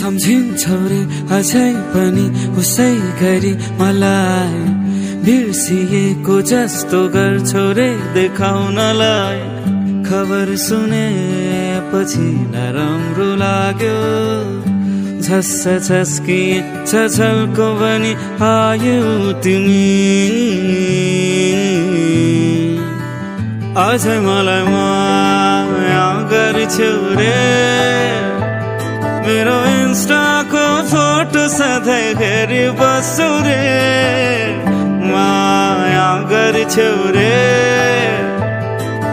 सम्झिन्छौ रे अझै पनि उसै गरी मलाई बिर्सिएको जस्तो गर्छौ रे देखाउनलाई। खबर सुनेपछि नराम्रो लाग्यो। झस्स झस्की छछल्को पनि आयो तिमी। अझै मलाई माया गर्छौ रे। मेरो इन्स्टाको फोटो सधैँ हेरी बस्छु रे। माया गर्छौ रे।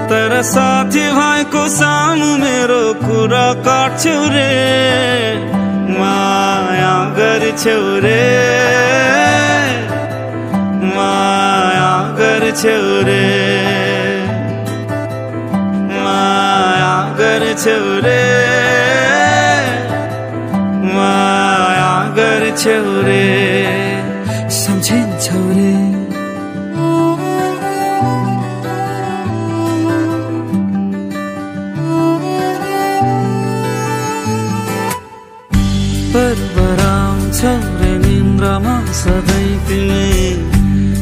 तर साथी भाइको सामु मेरो कुरा काट्छौ रे। माया गर्छौ रे। माया गर्छौ रे। माया गर्छौ रे। गर्छौ रे सम्झिन्छौ रे बराउँछ रे निन्द्रमा सधैँ तिमी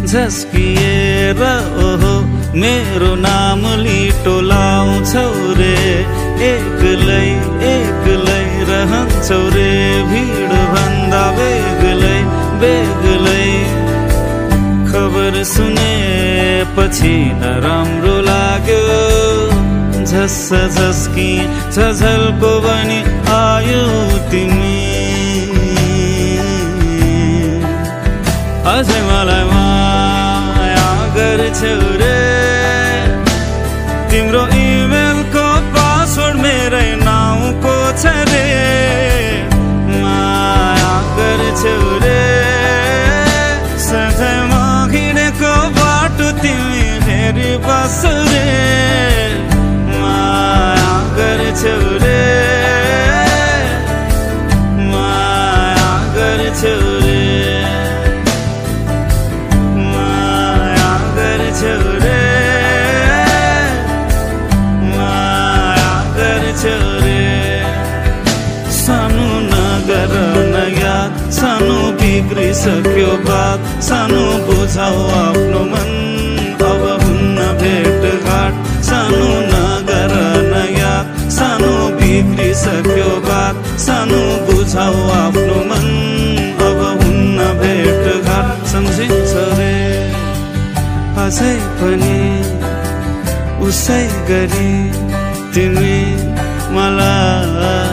झस्किएर ओहो मेरो नाम लिटो लाउँछौ रे एक्लै एक्लै रहन्छौ बेग्लै खबर सुनेपछि नराम्रो लाग्यो। झस्स झस्की झझल्को पनि आयो तिमी। अझै मलाई माया गर्छौ रे। फेरि बस रे माया गर्छौ रे माया गर्छौ रे माया गर्छौ रे माया गर्छौ रे सानो नगर नयाँ सानो बिग्रिसक्यो बात सानो बुझाउ आफ्नो मन। बिग्रिसक्यो बात सानो बुझाउ आफ्नो मन अब हुन्न भेटघाट। सम्झिन्छ रे। अझै पनि उसै गरी तिमी मलाई